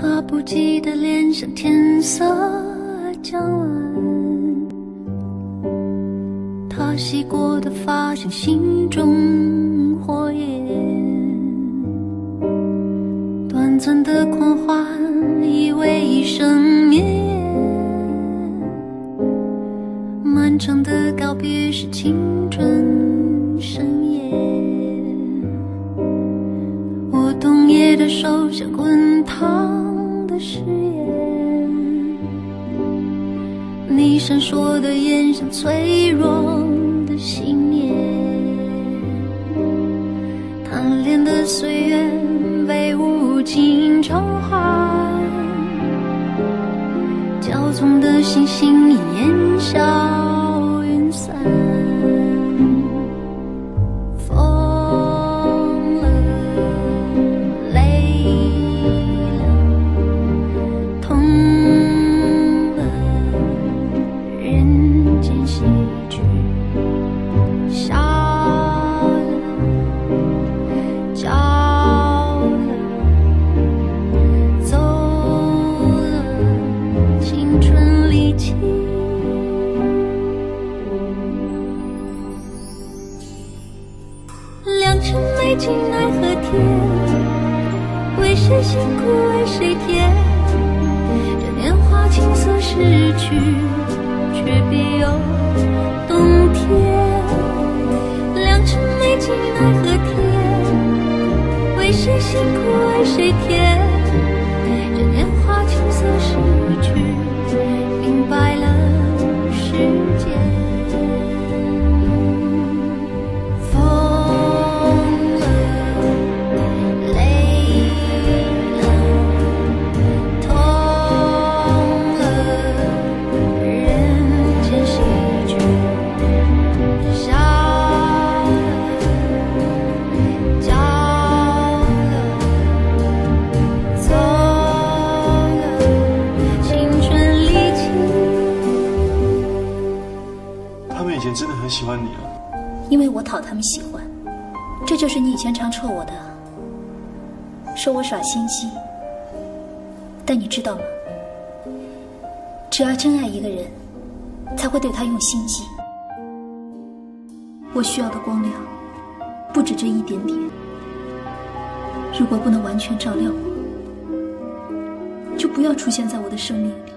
他不羁的脸像天色将晚，他洗过的发像心中火焰，短暂的狂欢以为一生绵延，漫长的告别是青春盛宴。我冬夜的手像滚烫的誓言，你闪烁的眼像脆弱的信念，贪恋的岁月被无尽召唤，骄纵的星星烟消云散。喜剧，笑了，叫了，走了，青春离奇。良辰美景奈何天，为谁辛苦为谁甜？这年华青涩逝去，辛苦为谁甜？这年华青涩时他们以前真的很喜欢你啊。因为我讨他们喜欢，这就是你以前常戳我的，说我耍心机。但你知道吗？只要真爱一个人，才会对他用心机。我需要的光亮，不止这一点点。如果不能完全照亮我，就不要出现在我的生命里。